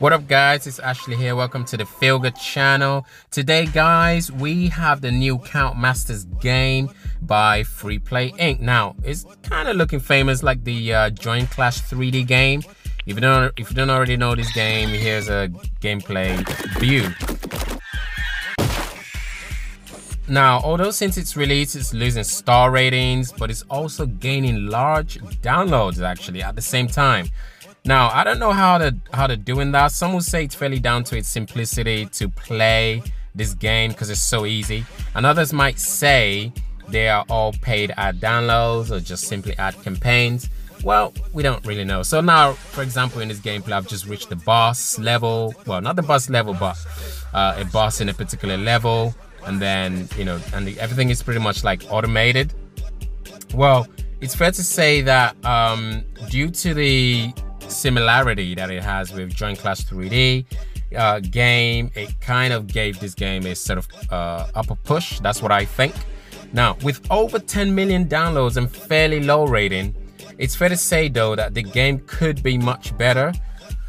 What up guys, it's Ashley here. Welcome to the Filga channel. Today guys, we have the new Count Masters game by Freeplay Inc. Now, it's kind of looking famous like the uh, Join Clash 3D game. If you don't if you don't already know this game, here's a gameplay view. Now, although since its release, it's losing star ratings, but it's also gaining large downloads actually at the same time. Now, I don't know how to how to doing that. Some will say it's fairly down to its simplicity to play this game because it's so easy. And others might say they are all paid ad downloads or just simply ad campaigns. Well, we don't really know. So now, for example, in this gameplay, I've just reached the boss level. Well, not the boss level, but uh, a boss in a particular level. And then, you know, and the, everything is pretty much like automated. Well, it's fair to say that um, due to the similarity that it has with Join Clash 3D uh, game. It kind of gave this game a sort of uh, upper push. That's what I think. Now, with over 10 million downloads and fairly low rating, it's fair to say though that the game could be much better.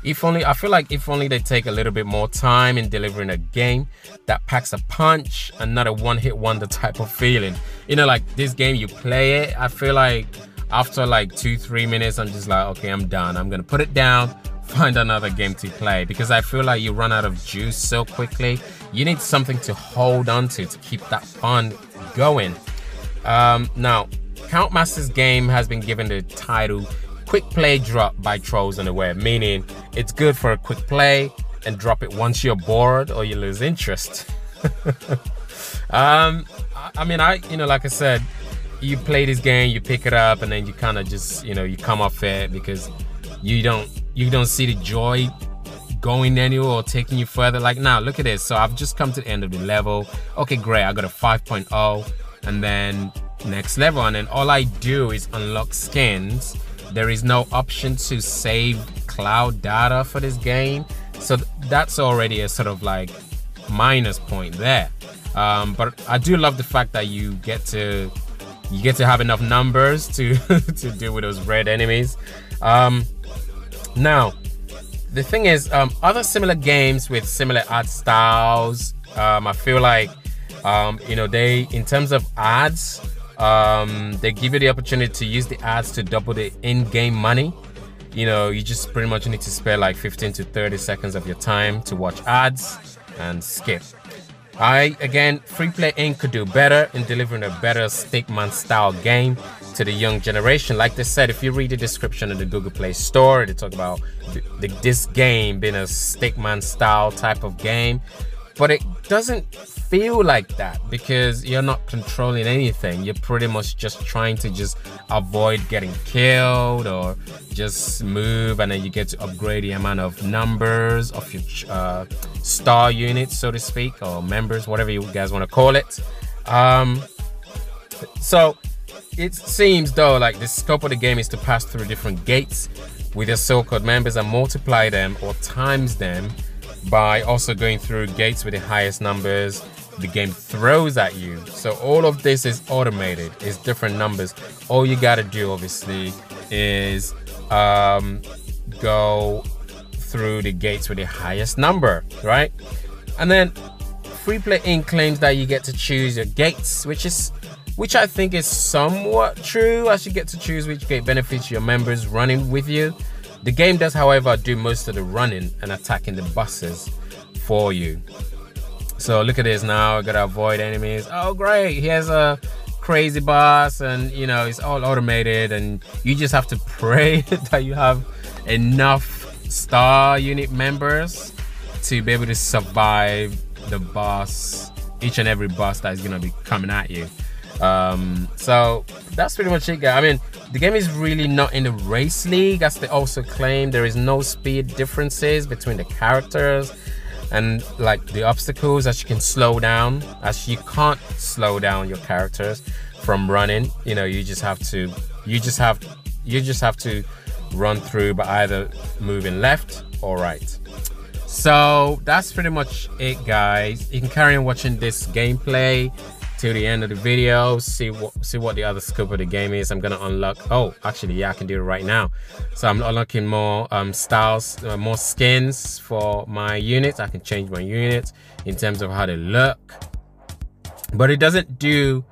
If only, I feel like if only they take a little bit more time in delivering a game that packs a punch and not a one hit wonder type of feeling. You know, like this game, you play it, I feel like after like two, three minutes, I'm just like, okay, I'm done. I'm gonna put it down, find another game to play because I feel like you run out of juice so quickly. You need something to hold on to to keep that fun going. Um, now, Count Master's game has been given the title Quick Play Drop by Trolls the Web, meaning it's good for a quick play and drop it once you're bored or you lose interest. um, I mean, I, you know, like I said, you play this game, you pick it up, and then you kind of just, you know, you come off it because you don't you don't see the joy going anywhere or taking you further. Like now, look at this. So I've just come to the end of the level. Okay, great. I got a 5.0, and then next level, and then all I do is unlock skins. There is no option to save cloud data for this game, so that's already a sort of like minus point there. Um, but I do love the fact that you get to you get to have enough numbers to to deal with those red enemies. Um, now, the thing is, um, other similar games with similar art styles, um, I feel like, um, you know, they in terms of ads, um, they give you the opportunity to use the ads to double the in-game money. You know, you just pretty much need to spare like 15 to 30 seconds of your time to watch ads and skip. I, again, Freeplay Inc. could do better in delivering a better Stickman style game to the young generation. Like they said, if you read the description of the Google Play Store, they talk about the, this game being a Stickman style type of game. But it doesn't feel like that because you're not controlling anything. You're pretty much just trying to just avoid getting killed or just move and then you get to upgrade the amount of numbers of your uh, star units, so to speak, or members, whatever you guys want to call it. Um, so it seems though like the scope of the game is to pass through different gates with your so-called members and multiply them or times them by also going through gates with the highest numbers the game throws at you. So all of this is automated. It's different numbers. All you gotta do, obviously, is um, go through the gates with the highest number, right? And then Freeplay Inc. claims that you get to choose your gates, which is which I think is somewhat true as you get to choose which gate benefits your members running with you. The game does, however, do most of the running and attacking the buses for you. So look at this now. I gotta avoid enemies. Oh, great. He has a crazy boss and you know, it's all automated and you just have to pray that you have enough star unit members to be able to survive the boss, each and every boss that is gonna be coming at you. Um, so that's pretty much it, guys. I mean, the game is really not in the race league, as they also claim. There is no speed differences between the characters and like the obstacles as you can slow down as you can't slow down your characters from running you know you just have to you just have you just have to run through by either moving left or right so that's pretty much it guys you can carry on watching this gameplay till the end of the video see what see what the other scope of the game is. I'm gonna unlock oh actually yeah i can do it right now. So i'm unlocking more um, styles uh, more skins for my units. I can change my units in terms of how they look. But it doesn't do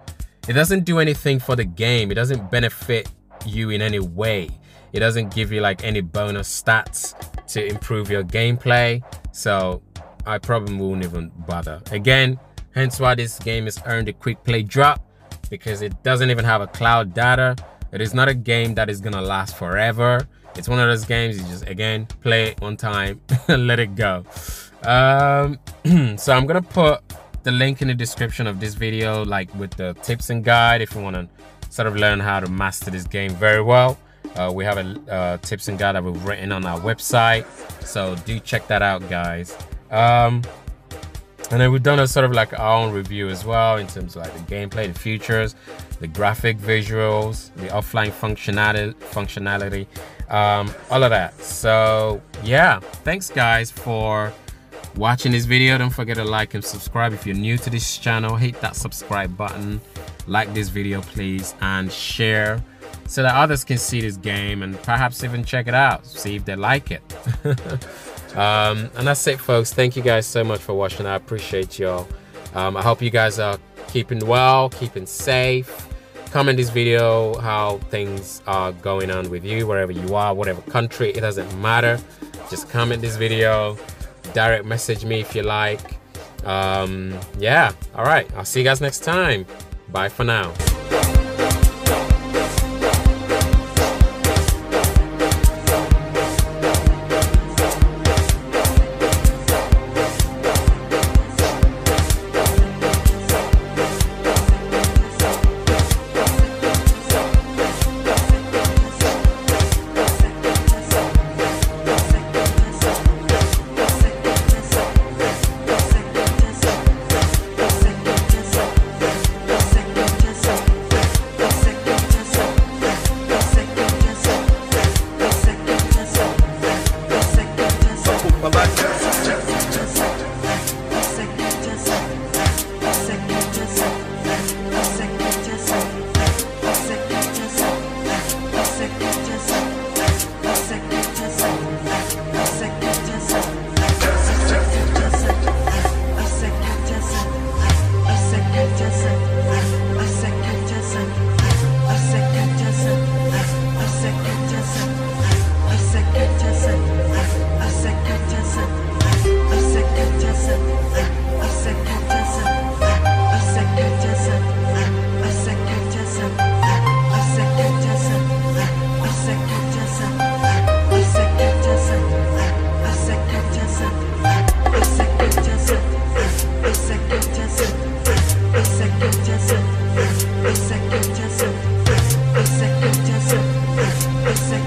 it doesn't do anything for the game. It doesn't benefit you in any way. It doesn't give you like any bonus stats to improve your gameplay. So i probably won't even bother. Again Hence why this game is earned a quick play drop because it doesn't even have a cloud data. It is not a game that is gonna last forever. It's one of those games you just again play it one time and let it go. Um, so I'm gonna put the link in the description of this video, like with the tips and guide if you wanna sort of learn how to master this game very well. Uh, we have a uh, tips and guide that we've written on our website, so do check that out, guys. Um, and then we've done a sort of like our own review as well in terms of like the gameplay, the features, the graphic visuals, the offline functionality, functionality, um, all of that. So yeah, thanks guys for watching this video. Don't forget to like and subscribe if you're new to this channel. Hit that subscribe button, like this video please, and share so that others can see this game and perhaps even check it out, see if they like it. Um, and that's it, folks. Thank you guys so much for watching. I appreciate y'all. Um, I hope you guys are keeping well, keeping safe. Comment this video how things are going on with you, wherever you are, whatever country, it doesn't matter. Just comment this video, direct message me if you like. Um, yeah, all right. I'll see you guys next time. Bye for now.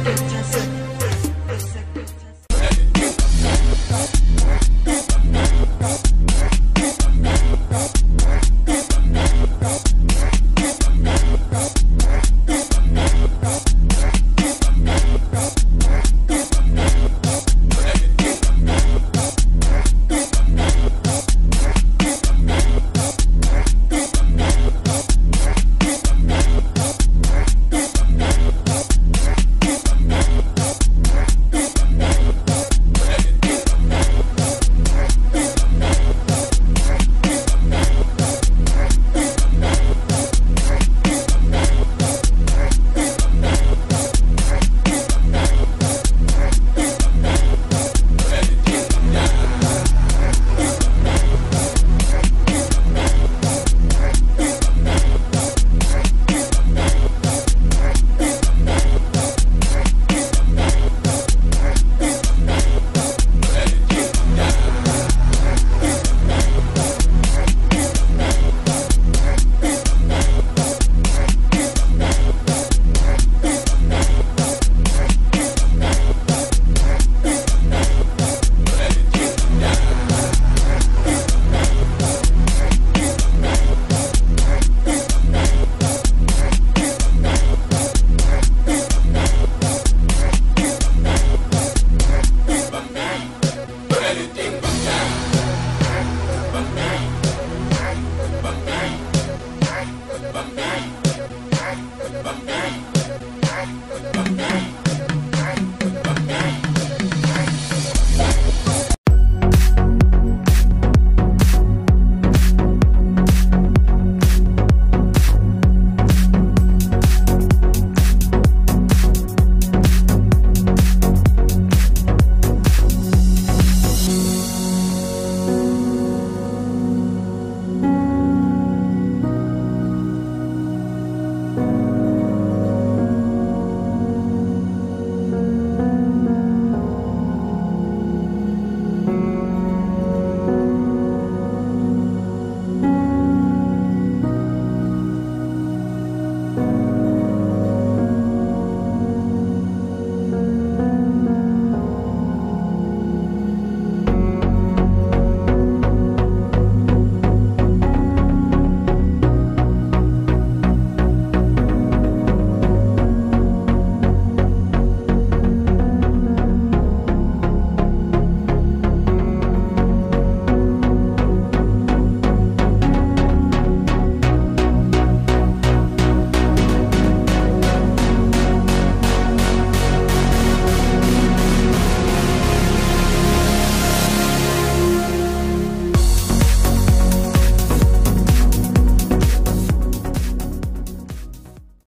Just